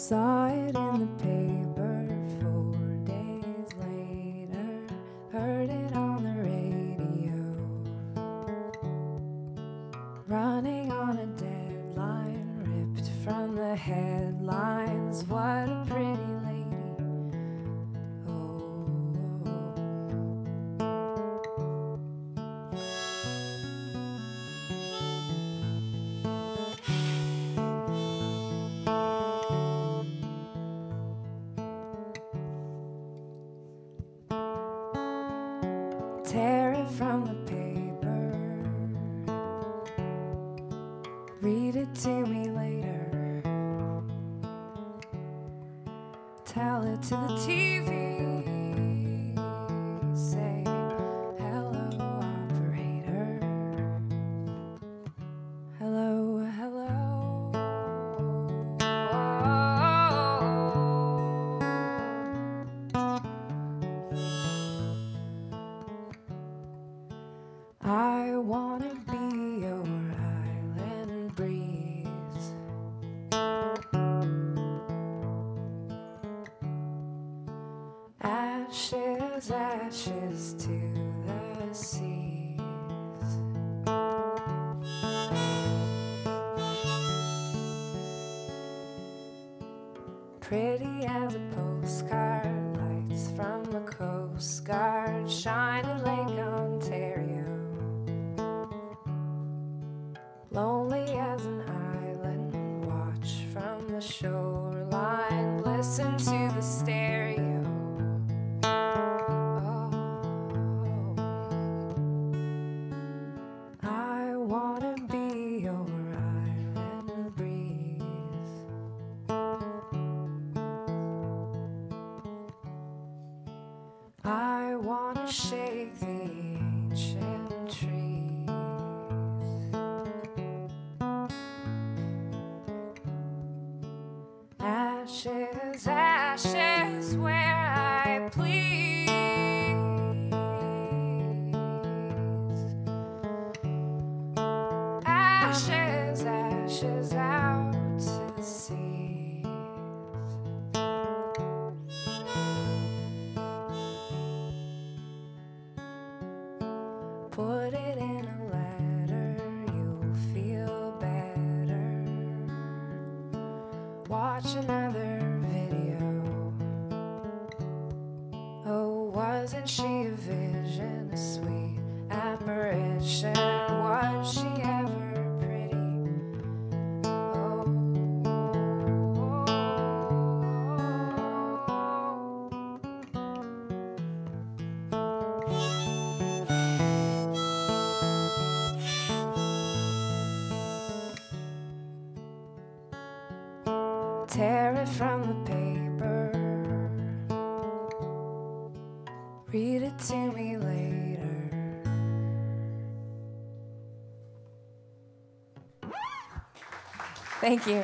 Saw it in the paper four days later. Heard it on the radio. Running on a deadline, ripped from the headlines. What a Tear it from the paper. Read it to me later. Tell it to the TV. Say, hello, operator. Hello, hello. Oh. I wanna be your island breeze. Ashes, ashes to the seas. Pretty as a postcard, lights from the Coast Guard, I wanna shake the ancient trees. Ashes, ashes, where I please. Ashes, ashes out Put it in a letter, you'll feel better. Watch another video. Oh, wasn't she a vision, a sweet apparition? Was she ever Tear it from the paper. Read it to me later. Thank you.